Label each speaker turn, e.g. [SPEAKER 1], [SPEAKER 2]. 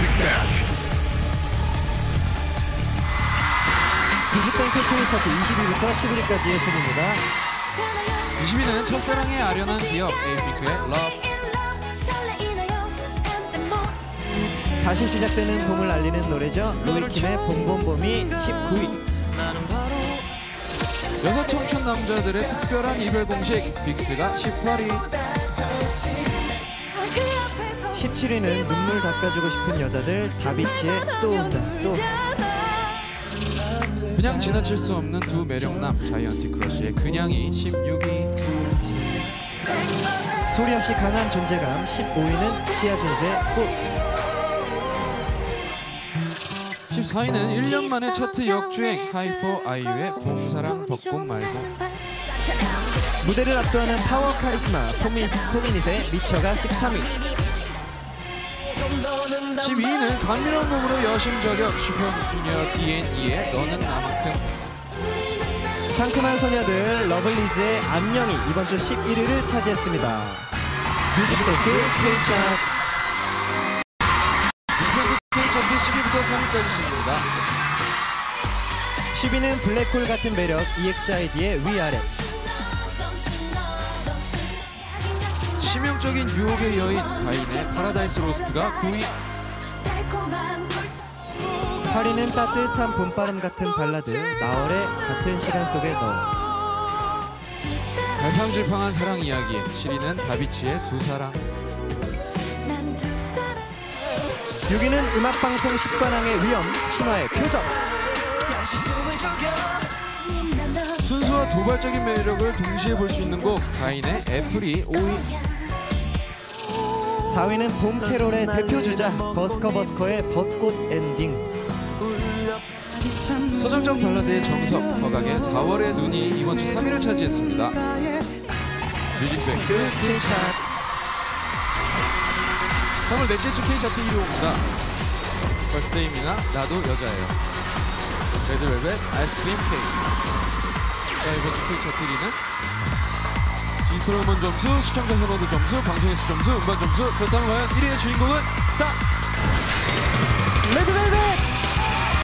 [SPEAKER 1] Music Bank. 뮤직뱅크 K차트 20위부터 11위까지의 순입니다.
[SPEAKER 2] 20위는 첫사랑의 아련한 기억, 에이핑크의 LUV.
[SPEAKER 1] 다시 시작되는 봄을 알리는 노래죠. 로이킴의 봄봄봄이 19위.
[SPEAKER 2] 여섯 청춘 남자들의 특별한 이별 공식, 빅스가 18위.
[SPEAKER 1] 17위는 눈물 닦아주고 싶은 여자들 다비치의 또 운다 또.
[SPEAKER 2] 그냥 지나칠 수 없는 두 매력남 자이언티 크러쉬의 그냥이 16위.
[SPEAKER 1] 소리 없이 강한 존재감 15위는 시아준수의 꽃
[SPEAKER 2] 14위는 1년 만에 차트 역주행 하이포 아이유의 봄사랑 벚꽃 말고.
[SPEAKER 1] 무대를 압도하는 파워 카리스마 포미, 포미닛의 미쳐가 13위
[SPEAKER 2] 12위는 감미로운 몸으로 여심 저격 슈퍼 주니어 D&E의 너는 나만큼.
[SPEAKER 1] 상큼한 소녀들 러블리즈의 안녕이 이번 주 11위를 차지했습니다. 뮤직뱅크 K차트.
[SPEAKER 2] K차트 10위부터 3위까지 순입니다.
[SPEAKER 1] 10위는 블랙홀 같은 매력 EXID의 위아래
[SPEAKER 2] 치명적인 유혹의 여인 가인의 Paradise Lost가 9위.
[SPEAKER 1] 8위는 따뜻한 봄바람 같은 발라드 나얼의 같은 시간 속의 너.
[SPEAKER 2] 갈팡질팡한 사랑 이야기 7위는 다비치의 두 사랑
[SPEAKER 1] 6위는 음악방송 10관왕의 위엄 신화의 표정.
[SPEAKER 2] 순수와 도발적인 매력을 동시에 볼 수 있는 곡 가인의 Apple이 5위
[SPEAKER 1] 4위는 봄 캐롤의 대표 주자 버스커 버스커의 벚꽃 엔딩.
[SPEAKER 2] 서정적 발라드의 정석 허각의 4월의 눈이 이번 주 3위를 차지했습니다. 뮤직뱅크
[SPEAKER 1] K차트.
[SPEAKER 2] 3월 넷째 주 K차트 1위입니다. 벌스데이미나 나도 여자예요. 레드벨벳 아이스크림 케이크. 자 이번 주 K차트 1위는 음원 점수, 시청자 선호도 점수, 방송 횟수 점수, 음반 점수. 그렇다면 과연 1위의 주인공은
[SPEAKER 1] 레드벨벳